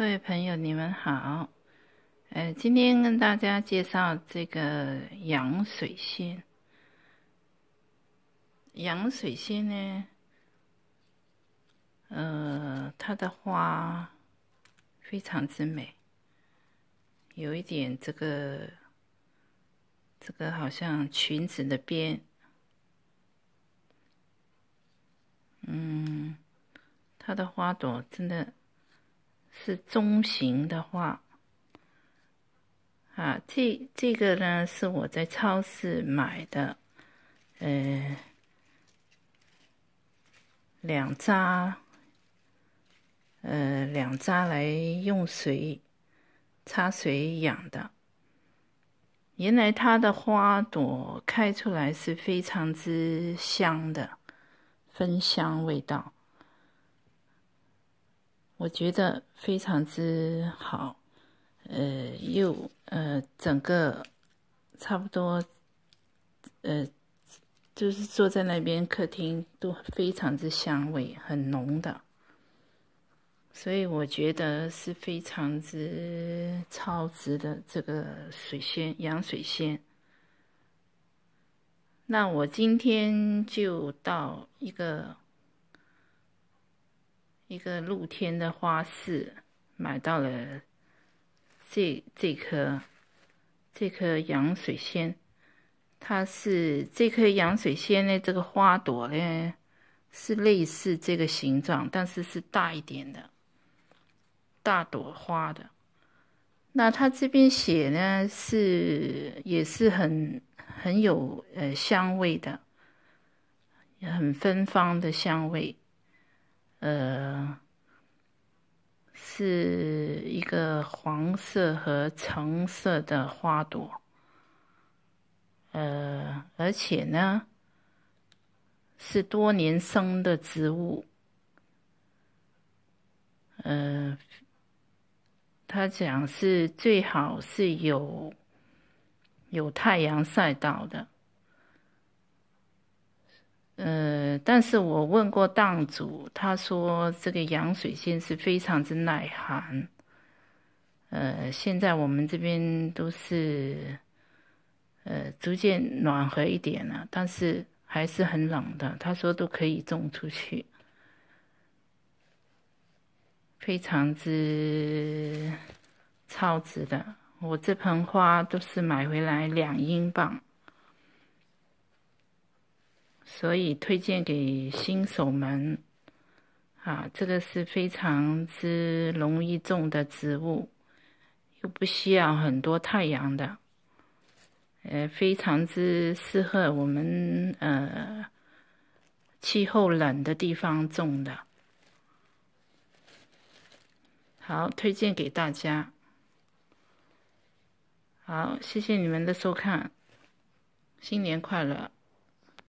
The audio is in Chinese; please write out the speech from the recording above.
各位朋友，你们好。呃，今天跟大家介绍这个洋水仙。洋水仙呢，呃，它的花非常之美，有一点这个这个好像裙子的边，嗯，它的花朵真的。是中型的话，啊，这这个呢是我在超市买的，呃，两扎，呃，两扎来用水插水养的。原来它的花朵开出来是非常之香的，芬香味道。我觉得非常之好，呃，又呃，整个差不多，呃，就是坐在那边客厅都非常之香味很浓的，所以我觉得是非常之超值的这个水仙洋水仙。那我今天就到一个。一个露天的花市，买到了这这颗这颗洋水仙。它是这颗洋水仙呢，这个花朵呢是类似这个形状，但是是大一点的，大朵花的。那它这边写呢是也是很很有呃香味的，很芬芳的香味。呃，是一个黄色和橙色的花朵，呃，而且呢，是多年生的植物，呃，他讲是最好是有有太阳晒到的。呃，但是我问过档主，他说这个洋水仙是非常之耐寒。呃，现在我们这边都是呃逐渐暖和一点了，但是还是很冷的。他说都可以种出去，非常之超值的。我这盆花都是买回来两英镑。所以推荐给新手们，啊，这个是非常之容易种的植物，又不需要很多太阳的，呃，非常之适合我们呃气候冷的地方种的。好，推荐给大家。好，谢谢你们的收看，新年快乐。